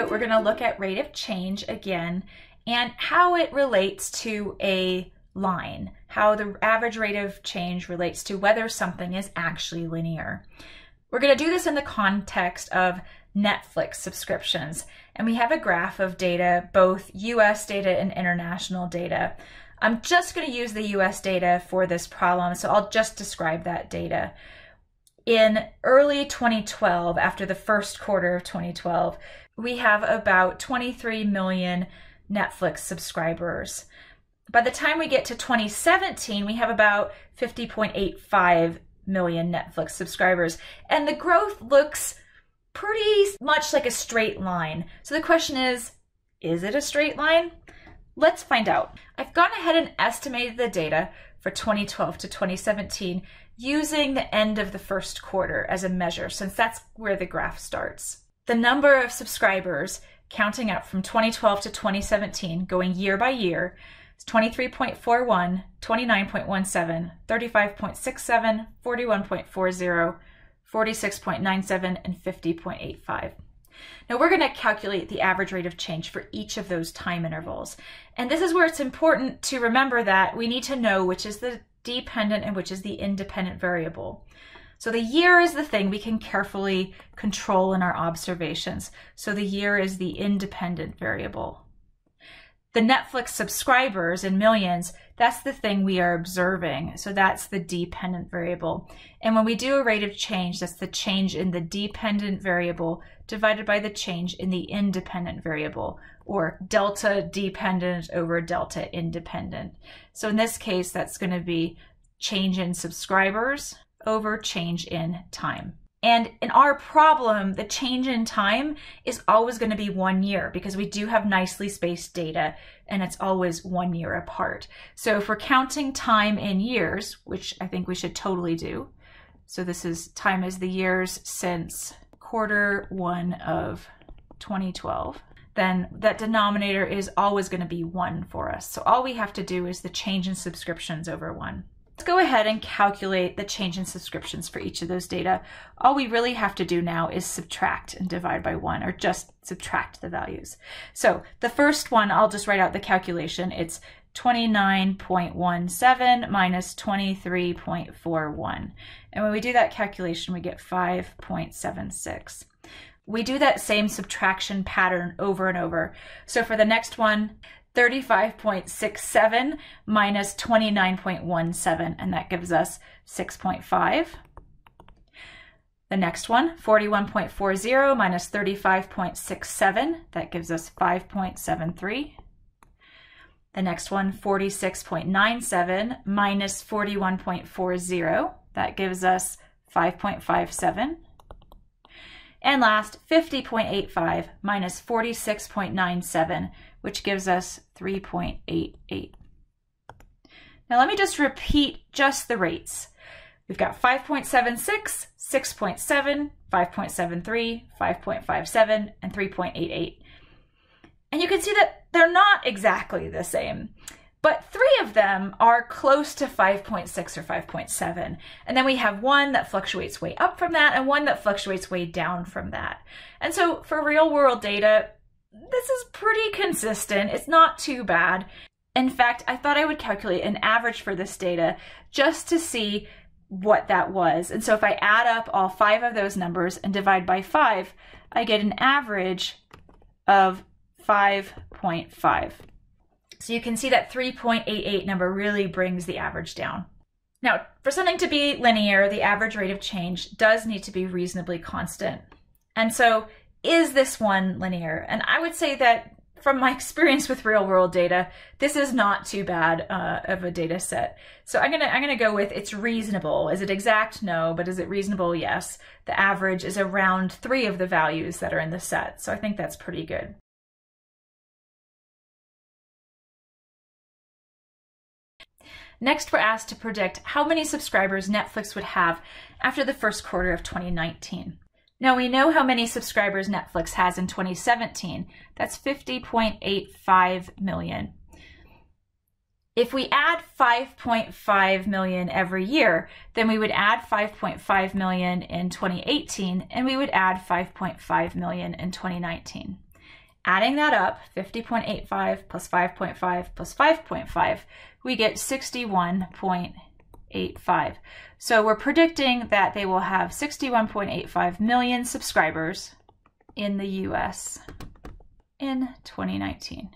we're going to look at rate of change again and how it relates to a line, how the average rate of change relates to whether something is actually linear. We're going to do this in the context of Netflix subscriptions, and we have a graph of data, both US data and international data. I'm just going to use the US data for this problem, so I'll just describe that data. In early 2012, after the first quarter of 2012, we have about 23 million Netflix subscribers. By the time we get to 2017, we have about 50.85 million Netflix subscribers, and the growth looks pretty much like a straight line. So the question is, is it a straight line? Let's find out. I've gone ahead and estimated the data for 2012 to 2017 using the end of the first quarter as a measure, since that's where the graph starts. The number of subscribers counting up from 2012 to 2017, going year by year, is 23.41, 29.17, 35.67, 41.40, 46.97, and 50.85. Now we're going to calculate the average rate of change for each of those time intervals. And this is where it's important to remember that we need to know which is the dependent and which is the independent variable. So the year is the thing we can carefully control in our observations. So the year is the independent variable the Netflix subscribers in millions, that's the thing we are observing. So that's the dependent variable. And when we do a rate of change, that's the change in the dependent variable divided by the change in the independent variable, or delta dependent over delta independent. So in this case, that's going to be change in subscribers over change in time. And in our problem, the change in time is always going to be one year because we do have nicely spaced data and it's always one year apart. So if we're counting time in years, which I think we should totally do. So this is time as the years since quarter one of 2012 then that denominator is always going to be 1 for us. So all we have to do is the change in subscriptions over 1. Let's go ahead and calculate the change in subscriptions for each of those data. All we really have to do now is subtract and divide by one or just subtract the values. So the first one, I'll just write out the calculation. It's 29.17 minus 23.41. And when we do that calculation, we get 5.76. We do that same subtraction pattern over and over. So for the next one, 35.67 minus 29.17, and that gives us 6.5. The next one, 41.40 minus 35.67, that gives us 5.73. The next one, 46.97 minus 41.40, that gives us 5.57. And last, 50.85 minus 46.97, which gives us 3.88. Now let me just repeat just the rates. We've got 5.76, 6.7, 5.73, 5.57, and 3.88. And you can see that they're not exactly the same, but three of them are close to 5.6 or 5.7. And then we have one that fluctuates way up from that and one that fluctuates way down from that. And so for real world data, this is pretty consistent. It's not too bad. In fact, I thought I would calculate an average for this data just to see what that was. And so if I add up all five of those numbers and divide by five, I get an average of 5.5. So you can see that 3.88 number really brings the average down. Now, for something to be linear, the average rate of change does need to be reasonably constant. And so is this one linear? And I would say that from my experience with real world data, this is not too bad uh, of a data set. So I'm gonna I'm gonna go with it's reasonable. Is it exact? No, but is it reasonable? Yes. The average is around three of the values that are in the set, so I think that's pretty good. Next, we're asked to predict how many subscribers Netflix would have after the first quarter of 2019. Now we know how many subscribers Netflix has in 2017. That's 50.85 million. If we add 5.5 million every year, then we would add 5.5 million in 2018 and we would add 5.5 million in 2019. Adding that up, 50.85 plus 5.5 plus 5.5, we get 61.85. So we're predicting that they will have 61.85 million subscribers in the US in 2019.